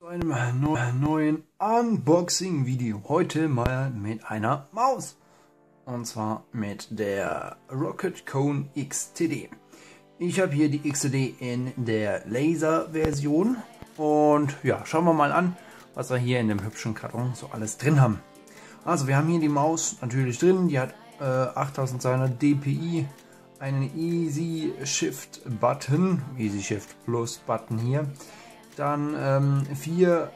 zu einem neuen Unboxing-Video. Heute mal mit einer Maus. Und zwar mit der Rocket Cone XTD. Ich habe hier die XTD in der Laser-Version. Und ja, schauen wir mal an, was wir hier in dem hübschen Karton so alles drin haben. Also wir haben hier die Maus natürlich drin. Die hat äh, 8200 dpi, einen Easy Shift Button, Easy Shift Plus Button hier dann ähm, vier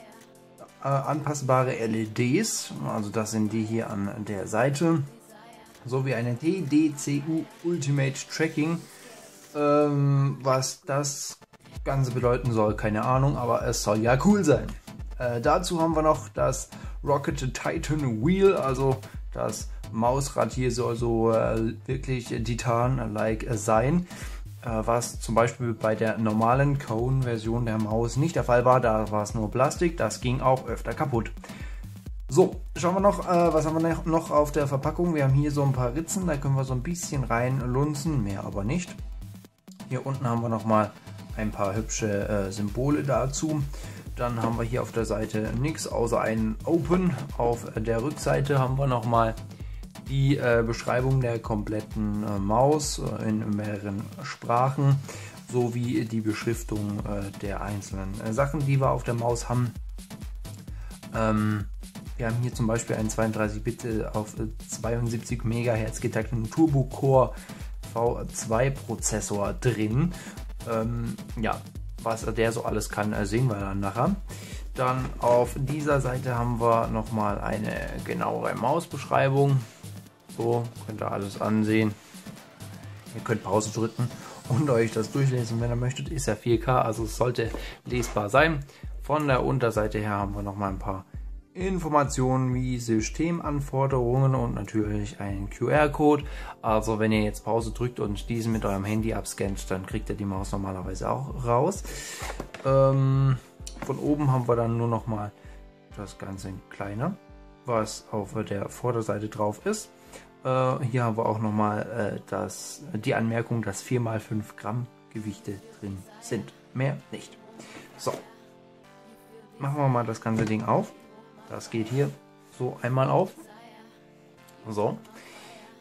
äh, anpassbare LEDs, also das sind die hier an der Seite, sowie eine TDCU Ultimate Tracking. Ähm, was das Ganze bedeuten soll, keine Ahnung, aber es soll ja cool sein. Äh, dazu haben wir noch das Rocket Titan Wheel, also das Mausrad hier soll so äh, wirklich Titan-like sein. Äh, was zum Beispiel bei der normalen Cone-Version der Maus nicht der Fall war. Da war es nur Plastik, das ging auch öfter kaputt. So, schauen wir noch, äh, was haben wir noch auf der Verpackung? Wir haben hier so ein paar Ritzen, da können wir so ein bisschen reinlunzen, mehr aber nicht. Hier unten haben wir nochmal ein paar hübsche äh, Symbole dazu. Dann haben wir hier auf der Seite nichts außer ein Open. Auf der Rückseite haben wir nochmal die äh, Beschreibung der kompletten äh, Maus äh, in mehreren Sprachen sowie die Beschriftung äh, der einzelnen äh, Sachen, die wir auf der Maus haben. Ähm, wir haben hier zum Beispiel einen 32-Bit äh, auf 72 MHz getakteten Turbo Core V2 Prozessor drin. Ähm, ja, was der so alles kann, sehen wir dann nachher. Dann auf dieser Seite haben wir nochmal eine genauere Mausbeschreibung. So, könnt ihr alles ansehen. Ihr könnt Pause drücken und euch das durchlesen, wenn ihr möchtet. Ist ja 4K, also es sollte lesbar sein. Von der Unterseite her haben wir noch mal ein paar Informationen wie Systemanforderungen und natürlich einen QR-Code. Also wenn ihr jetzt Pause drückt und diesen mit eurem Handy abscannt, dann kriegt ihr die Maus normalerweise auch raus. Ähm, von oben haben wir dann nur noch mal das Ganze in kleiner, was auf der Vorderseite drauf ist. Äh, hier haben wir auch nochmal äh, die Anmerkung, dass 4 mal 5 Gramm Gewichte drin sind. Mehr nicht. So, machen wir mal das ganze Ding auf. Das geht hier so einmal auf. So,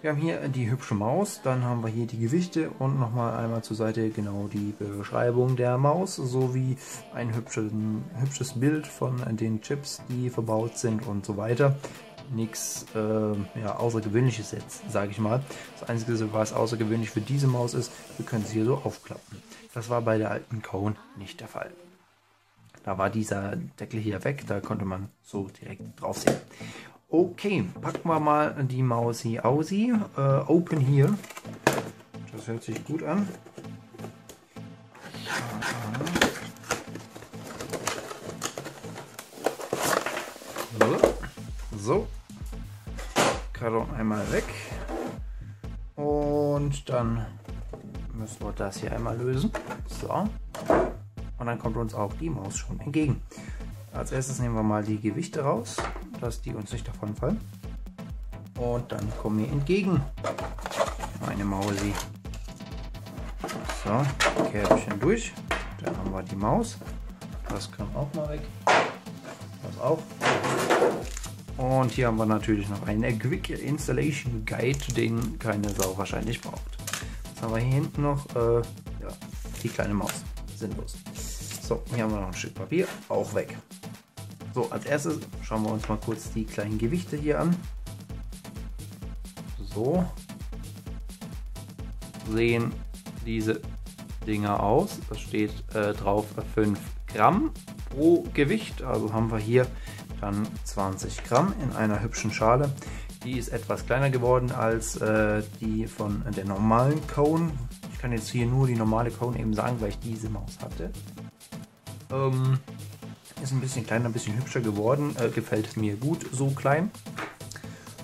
wir haben hier die hübsche Maus, dann haben wir hier die Gewichte und nochmal einmal zur Seite genau die Beschreibung der Maus sowie ein hübschen, hübsches Bild von den Chips, die verbaut sind und so weiter nichts äh, ja, Außergewöhnliches jetzt, sage ich mal. Das Einzige, was außergewöhnlich für diese Maus ist, wir können sie hier so aufklappen. Das war bei der alten Cone nicht der Fall. Da war dieser Deckel hier weg, da konnte man so direkt drauf sehen. Okay, packen wir mal die Maus hier aus. Äh, open hier. Das hört sich gut an. So. Karton einmal weg. Und dann müssen wir das hier einmal lösen. So. Und dann kommt uns auch die Maus schon entgegen. Als erstes nehmen wir mal die Gewichte raus, dass die uns nicht davon fallen. Und dann kommen wir entgegen. Meine Mausi. So, Kärtchen durch. Dann haben wir die Maus. Das kann auch mal weg. Das auch. Und hier haben wir natürlich noch einen Quick Installation Guide, den keine Sau wahrscheinlich braucht. Jetzt haben wir hier hinten noch äh, ja, die kleine Maus. Sinnlos. So, hier haben wir noch ein Stück Papier, auch weg. So, als erstes schauen wir uns mal kurz die kleinen Gewichte hier an. So sehen diese Dinger aus. Das steht äh, drauf 5 Gramm pro Gewicht. Also haben wir hier dann 20 Gramm in einer hübschen Schale. Die ist etwas kleiner geworden als äh, die von der normalen Cone. Ich kann jetzt hier nur die normale Cone eben sagen, weil ich diese Maus hatte. Ähm, ist ein bisschen kleiner, ein bisschen hübscher geworden. Äh, gefällt mir gut, so klein.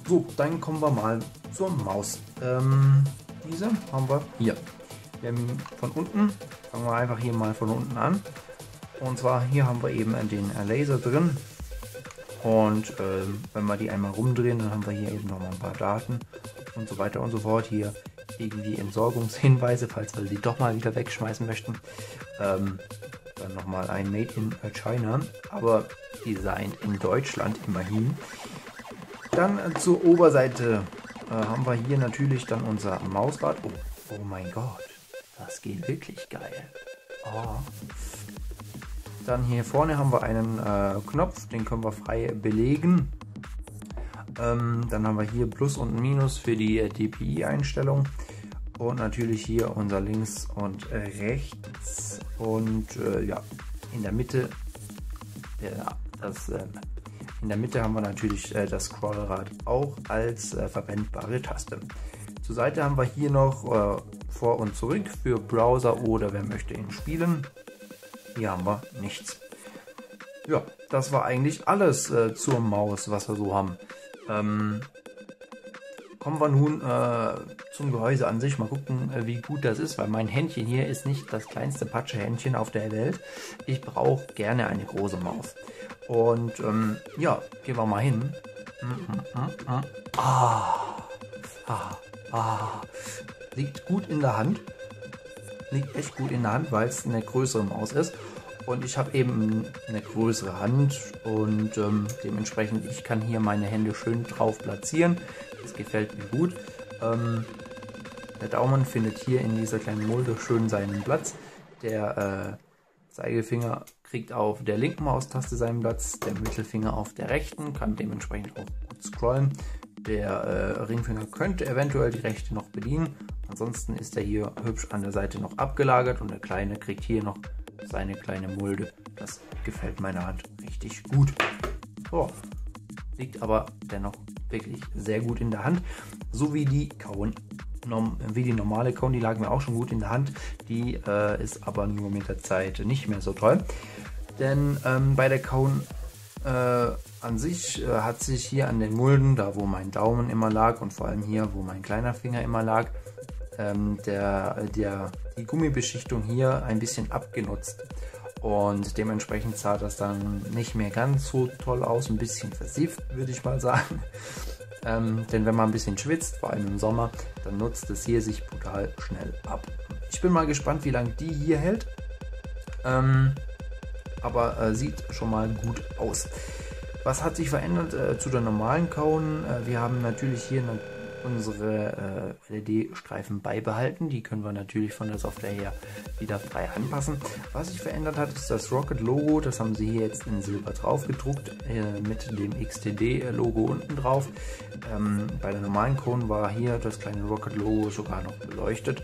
So, dann kommen wir mal zur Maus. Ähm, diese haben wir hier. Wir haben von unten, fangen wir einfach hier mal von unten an. Und zwar hier haben wir eben den Laser drin. Und ähm, wenn wir die einmal rumdrehen, dann haben wir hier eben nochmal ein paar Daten und so weiter und so fort. Hier irgendwie Entsorgungshinweise, falls wir sie doch mal wieder wegschmeißen möchten. Ähm, dann nochmal ein Made in China, aber designed in Deutschland immerhin. Dann äh, zur Oberseite äh, haben wir hier natürlich dann unser Mausrad. Oh, oh mein Gott, das geht wirklich geil. Oh. Dann hier vorne haben wir einen äh, Knopf, den können wir frei belegen. Ähm, dann haben wir hier Plus und Minus für die äh, DPI-Einstellung. Und natürlich hier unser links und äh, rechts. Und äh, ja, in der Mitte, ja, das, äh, in der Mitte haben wir natürlich äh, das Scrollrad auch als äh, verwendbare Taste. Zur Seite haben wir hier noch vor und zurück für Browser oder wer möchte ihn spielen. Hier haben wir nichts. Ja, das war eigentlich alles äh, zur Maus, was wir so haben. Ähm, kommen wir nun äh, zum Gehäuse an sich. Mal gucken, äh, wie gut das ist, weil mein Händchen hier ist nicht das kleinste Patsche-Händchen auf der Welt. Ich brauche gerne eine große Maus. Und ähm, ja, gehen wir mal hin. Mm, mm, mm, ah, ah, ah. Liegt gut in der Hand. Liegt echt gut in der Hand, weil es eine größere Maus ist. Und ich habe eben eine größere Hand und ähm, dementsprechend, ich kann hier meine Hände schön drauf platzieren. Das gefällt mir gut. Ähm, der Daumen findet hier in dieser kleinen Mulde schön seinen Platz. Der äh, Zeigefinger kriegt auf der linken Maustaste seinen Platz, der Mittelfinger auf der rechten, kann dementsprechend auch gut scrollen. Der äh, Ringfinger könnte eventuell die rechte noch bedienen. Ansonsten ist er hier hübsch an der Seite noch abgelagert und der kleine kriegt hier noch seine kleine Mulde. Das gefällt meiner Hand richtig gut. So, liegt aber dennoch wirklich sehr gut in der Hand. So wie die Kauen, wie die normale Kauen, die lagen mir auch schon gut in der Hand. Die äh, ist aber nur mit der Zeit nicht mehr so toll. Denn ähm, bei der Kauen äh, an sich äh, hat sich hier an den Mulden, da wo mein Daumen immer lag und vor allem hier, wo mein kleiner Finger immer lag, ähm, der, der, die Gummibeschichtung hier ein bisschen abgenutzt. Und dementsprechend sah das dann nicht mehr ganz so toll aus, ein bisschen versifft, würde ich mal sagen. Ähm, denn wenn man ein bisschen schwitzt, vor allem im Sommer, dann nutzt es hier sich brutal schnell ab. Ich bin mal gespannt, wie lange die hier hält. Ähm, aber äh, sieht schon mal gut aus. Was hat sich verändert äh, zu der normalen Kauen? Äh, wir haben natürlich hier eine unsere äh, LED-Streifen beibehalten. Die können wir natürlich von der Software her wieder frei anpassen. Was sich verändert hat, ist das Rocket-Logo. Das haben sie hier jetzt in Silber drauf gedruckt äh, mit dem XTD-Logo unten drauf. Ähm, bei der normalen Krone war hier das kleine Rocket-Logo sogar noch beleuchtet.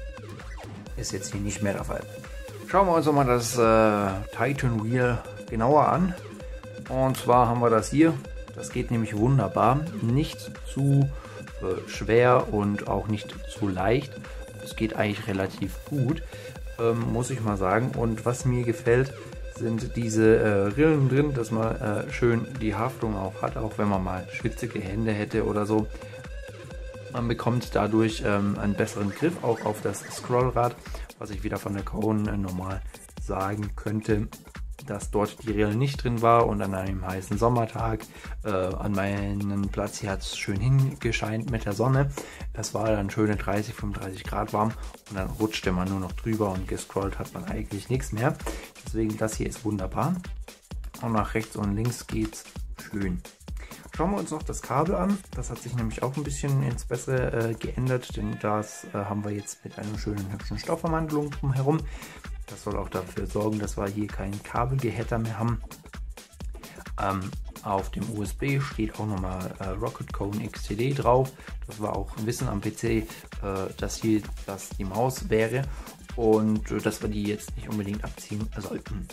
Ist jetzt hier nicht mehr der Fall. Schauen wir uns mal das äh, Titan Wheel genauer an. Und zwar haben wir das hier. Das geht nämlich wunderbar. Nicht zu äh, schwer und auch nicht zu leicht. Es geht eigentlich relativ gut, ähm, muss ich mal sagen. Und was mir gefällt, sind diese äh, Rillen drin, dass man äh, schön die Haftung auch hat, auch wenn man mal schwitzige Hände hätte oder so. Man bekommt dadurch ähm, einen besseren Griff auch auf das Scrollrad, was ich wieder von der Krone äh, normal sagen könnte dass dort die Rillen nicht drin war und an einem heißen Sommertag äh, an meinem Platz hier hat es schön hingescheint mit der Sonne. Es war dann schöne 30, 35 Grad warm und dann rutschte man nur noch drüber und gescrollt hat man eigentlich nichts mehr. Deswegen das hier ist wunderbar. Und nach rechts und links geht's schön. Schauen wir uns noch das Kabel an. Das hat sich nämlich auch ein bisschen ins Bessere äh, geändert, denn das äh, haben wir jetzt mit einer schönen hübschen Stoffvermantelung drumherum. Das soll auch dafür sorgen, dass wir hier keinen Kabelgehetter mehr haben. Ähm, auf dem USB steht auch nochmal äh, Rocket Cone XTD drauf. Das war auch Wissen am PC, äh, dass hier das die Maus wäre und äh, dass wir die jetzt nicht unbedingt abziehen sollten.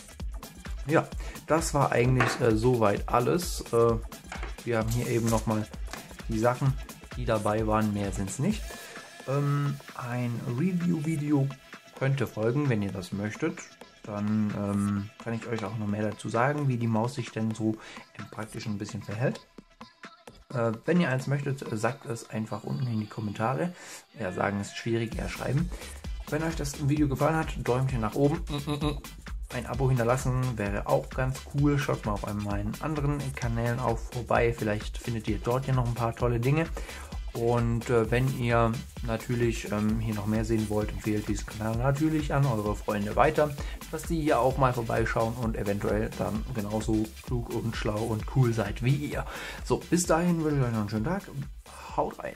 Ja, das war eigentlich äh, soweit alles. Äh, wir haben hier eben nochmal die Sachen, die dabei waren. Mehr sind es nicht. Ähm, ein Review-Video könnte folgen, wenn ihr das möchtet. Dann ähm, kann ich euch auch noch mehr dazu sagen, wie die Maus sich denn so im Praktischen ein bisschen verhält. Äh, wenn ihr eins möchtet, sagt es einfach unten in die Kommentare. Ja, sagen ist schwierig, eher schreiben. Wenn euch das Video gefallen hat, Däumchen nach oben. Ein Abo hinterlassen wäre auch ganz cool. Schaut mal auf meinen anderen Kanälen auch vorbei. Vielleicht findet ihr dort ja noch ein paar tolle Dinge. Und äh, wenn ihr natürlich ähm, hier noch mehr sehen wollt, empfehlt diesen Kanal natürlich an eure Freunde weiter, dass die hier auch mal vorbeischauen und eventuell dann genauso klug und schlau und cool seid wie ihr. So, bis dahin wünsche ich euch noch einen schönen Tag. Haut rein.